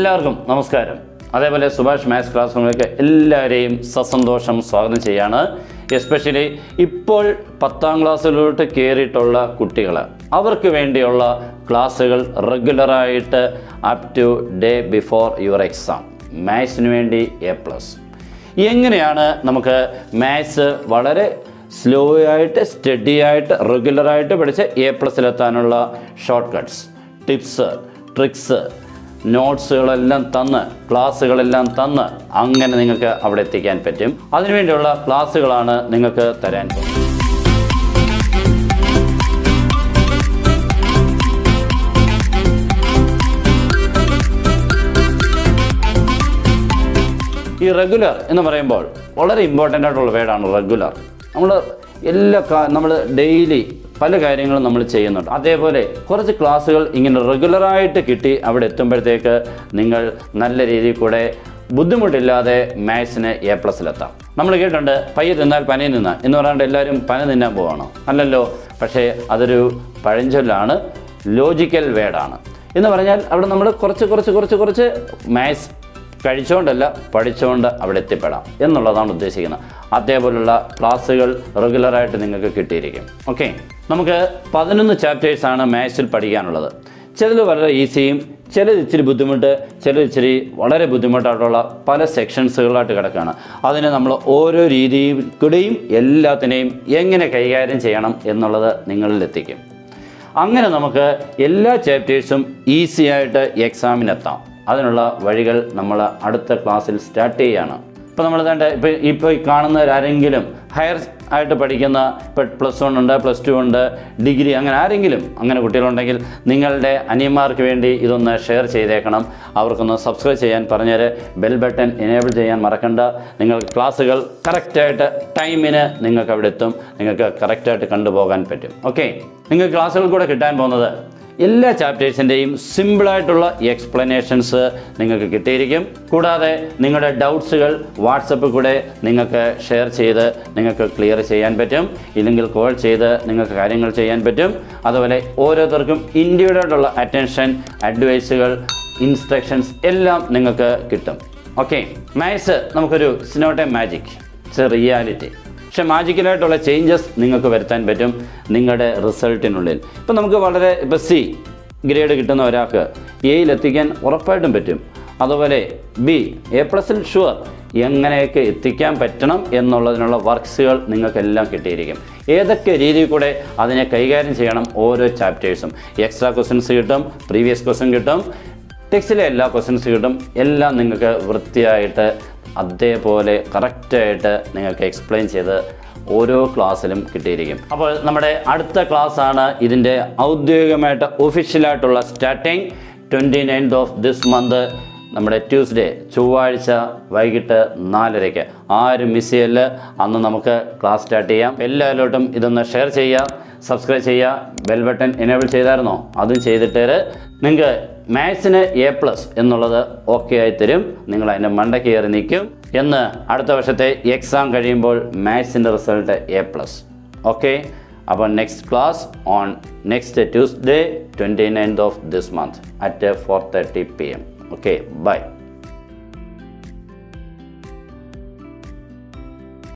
എല്ലാവർക്കും നമസ്കാരം. അതേപോലെ സുഭാഷ് മാത്സ് ക്ലാസ് റൂമിലേക്ക് എല്ലാവരെയും സസന്തോഷം സ്വാഗതം ചെയ്യാണ്. എസ്പെഷ്യലി ഇപ്പോൾ പത്താം ക്ലാസ്സിലോട്ട് കയറിയിട്ടുള്ള കുട്ടികൾ അവർക്ക് വേണ്ടിയുള്ള ക്ലാസ്സുകൾ റെഗുലറായിട്ട് up to day before your exam മാത്സിന് വേണ്ടി എ പ്ലസ് എങ്ങനെയാണ് നമുക്ക് മാത്സ് വളരെ സ്ലോ ആയിട്ട് സ്റ്റഡി ആയിട്ട് റെഗുലറായിട്ട് പഠിച്ച് എ പ്ലസ്സിലെത്താനുള്ള ഷോർട്ട് കട്ട്സ് ടിപ്സ് ട്രിക്സ് നോട്ട്സുകളെല്ലാം തന്ന് ക്ലാസ്സുകളെല്ലാം തന്ന് അങ്ങനെ നിങ്ങൾക്ക് അവിടെ എത്തിക്കാൻ പറ്റും. അതിനുവേണ്ടിയുള്ള ക്ലാസ്സുകളാണ് നിങ്ങൾക്ക് തരാൻ ഈ റെഗുലർ എന്ന് പറയുമ്പോൾ വളരെ ഇമ്പോർട്ടന്റ് ആയിട്ടുള്ള വേർഡാണ് റെഗുലർ നമ്മൾ എല്ലാ നമ്മൾ ഡെയിലി പല കാര്യങ്ങളും നമ്മൾ ചെയ്യുന്നുണ്ട്. അതേപോലെ കുറച്ച് ക്ലാസ്സുകൾ ഇങ്ങനെ റെഗുലറായിട്ട് കിട്ടി അവിടെ എത്തുമ്പോഴത്തേക്ക് നിങ്ങൾ നല്ല രീതിയിൽ കൂടെ ബുദ്ധിമുട്ടില്ലാതെ മാത്സിന് എ പ്ലസിലെത്താം നമ്മൾ കേട്ടിട്ടുണ്ട് പയ്യെ തിന്നാൽ പനി നിന്ന എന്ന് പറയാണ്ട് എല്ലാവരും പനി തിന്നാൻ പോവാണോ? അല്ലല്ലോ പക്ഷേ അതൊരു പഴഞ്ചൊല്ലാണ് ലോജിക്കൽ വേഡാണ് എന്ന് പറഞ്ഞാൽ അവിടെ നമ്മൾ കുറച്ച് കുറച്ച് കുറച്ച് കുറച്ച് മാത്സ് കഴിച്ചുകൊണ്ടല്ല പഠിച്ചുകൊണ്ട് അവിടെ എത്തിപ്പെടാം എന്നുള്ളതാണ് ഉദ്ദേശിക്കുന്നത്. അതേപോലുള്ള ക്ലാസ്സുകൾ റെഗുലറായിട്ട് നിങ്ങൾക്ക് കിട്ടിയിരിക്കും. ഓക്കെ നമുക്ക് പതിനൊന്ന് ചാപ്റ്റേഴ്സാണ് മാത്സിൽ പഠിക്കാനുള്ളത്. ചിലത് വളരെ ഈസിയും ചിലത് ഇച്ചിരി ബുദ്ധിമുട്ട് ചിലത് ഇച്ചിരി വളരെ ബുദ്ധിമുട്ടായിട്ടുള്ള പല സെക്ഷൻസുകളായിട്ട് കിടക്കുകയാണ് അതിനെ നമ്മൾ ഓരോ രീതിയിൽ കൂടെയും എല്ലാത്തിനെയും എങ്ങനെ കൈകാര്യം ചെയ്യണം എന്നുള്ളത് നിങ്ങളിലെത്തിക്കും അങ്ങനെ നമുക്ക് എല്ലാ ചാപ്റ്റേഴ്സും ഈസിയായിട്ട് എക്സാമിനെത്താം അതിനുള്ള വഴികൾ നമ്മൾ അടുത്ത ക്ലാസ്സിൽ സ്റ്റാർട്ട് ചെയ്യുകയാണ് ഇപ്പോൾ നമ്മൾ വേണ്ട ഇപ്പോൾ ഇപ്പോൾ ഈ കാണുന്നവരാരെങ്കിലും ഹയർ ആയിട്ട് പഠിക്കുന്ന ഇപ്പോൾ പ്ലസ് വൺ ഉണ്ട് പ്ലസ് ടു ഉണ്ട് ഡിഗ്രി അങ്ങനെ ആരെങ്കിലും അങ്ങനെ കുട്ടികളുണ്ടെങ്കിൽ നിങ്ങളുടെ അനിയന്മാർക്ക് വേണ്ടി ഇതൊന്ന് ഷെയർ ചെയ്തേക്കണം. അവർക്കൊന്ന് സബ്സ്ക്രൈബ് ചെയ്യാൻ പറഞ്ഞാൽ ബെൽ ബട്ടൺ എനേബിൾ ചെയ്യാൻ മറക്കണ്ട. നിങ്ങൾക്ക് ക്ലാസ്സുകൾ കറക്റ്റായിട്ട് ടൈമിന് നിങ്ങൾക്ക് അവിടെ എത്തും. നിങ്ങൾക്ക് കറക്റ്റായിട്ട് കണ്ടുപോകാൻ പറ്റും. ഓക്കെ നിങ്ങൾ ക്ലാസ്സുകൾ കൂടെ കിട്ടാൻ പോകുന്നത് എല്ലാ ചാപ്റ്റേഴ്സിന്റെയും സിമ്പിളായിട്ടുള്ള എക്സ്പ്ലനേഷൻസ് നിങ്ങൾക്ക് കിട്ടിയിരിക്കും. കൂടാതെ നിങ്ങളുടെ ഡൗട്ട്സുകൾ വാട്സപ്പിൽ കൂടെ നിങ്ങൾക്ക് ഷെയർ ചെയ്ത് നിങ്ങൾക്ക് ക്ലിയർ ചെയ്യാൻ പറ്റും. ഇല്ലെങ്കിൽ കോൾ ചെയ്ത് നിങ്ങൾക്ക് കാര്യങ്ങൾ ചെയ്യാൻ പറ്റും. അതുപോലെ ഓരോരുത്തർക്കും ഇൻഡിവിഡായിട്ടുള്ള അറ്റൻഷൻ അഡ്വൈസുകൾ ഇൻസ്ട്രക്ഷൻസ് എല്ലാം നിങ്ങൾക്ക് കിട്ടും. ഓക്കെ മാത്സ് നമുക്കൊരു not a magic. It's a reality. പക്ഷെ മാജിക്കലായിട്ടുള്ള ചേഞ്ചസ് നിങ്ങൾക്ക് വരുത്താൻ പറ്റും നിങ്ങളുടെ റിസൾട്ടിനുള്ളിൽ ഇപ്പം നമുക്ക് വളരെ ഇപ്പം സി ഗ്രേഡ് കിട്ടുന്ന ഒരാൾക്ക് എയിൽ എത്തിക്കാൻ ഉറപ്പായിട്ടും പറ്റും. അതുപോലെ ബി എ പ്ലസിൽ ഷുവർ എങ്ങനെയൊക്കെ എത്തിക്കാൻ പറ്റണം എന്നുള്ളതിനുള്ള വർക്ക്സുകൾ നിങ്ങൾക്കെല്ലാം കിട്ടിയിരിക്കും. ഏതൊക്കെ രീതിയിൽ കൂടെ അതിനെ കൈകാര്യം ചെയ്യണം ഓരോ ചാപ്റ്റേഴ്സും എക്സ്ട്രാ ക്വസ്റ്റ്യൻസ് കിട്ടും പ്രീവിയസ് ക്വസ്റ്റ്യൻ കിട്ടും ടെക്സ്റ്റിലെ എല്ലാ ക്വസ്റ്റ്യൻസ് കിട്ടും എല്ലാം നിങ്ങൾക്ക് വൃത്തിയായിട്ട് അതേപോലെ കറക്റ്റായിട്ട് നിങ്ങൾക്ക് എക്സ്പ്ലെയിൻ ചെയ്ത് ഓരോ ക്ലാസ്സിലും കിട്ടിയിരിക്കും. അപ്പോൾ നമ്മുടെ അടുത്ത ക്ലാസ് ആണ് ഇതിന്റെ ഔദ്യോഗികമായിട്ട് ഒഫീഷ്യലായിട്ടുള്ള starting twenty ninth of this month നമ്മുടെ ട്യൂസ്ഡേ ചൊവ്വാഴ്ച വൈകിട്ട് നാലരയ്ക്ക്. ആരും മിസ് ചെയ്യൽ അന്ന് നമുക്ക് ക്ലാസ് സ്റ്റാർട്ട് ചെയ്യാം. എല്ലാവരോട്ടും ഇതൊന്ന് ഷെയർ ചെയ്യുക സബ്സ്ക്രൈബ് ചെയ്യുക ബെൽ ബട്ടൺ എനേബിൾ ചെയ്തായിരുന്നോ? അതും ചെയ്തിട്ട് നിങ്ങൾക്ക് മാത്സിന് എ പ്ലസ് എന്നുള്ളത് ഓക്കെ ആയി തരും നിങ്ങൾ അതിന്റെ മണ്ട കയറി നിൽക്കും. എന്ന് അടുത്ത വർഷത്തെ എക്സാം കഴിയുമ്പോൾ മാത്സിന്റെ റിസൾട്ട് എ പ്ലസ് ഓക്കെ അപ്പോൾ next class on next Tuesday twenty ninth of this month at four thirty P M okay bye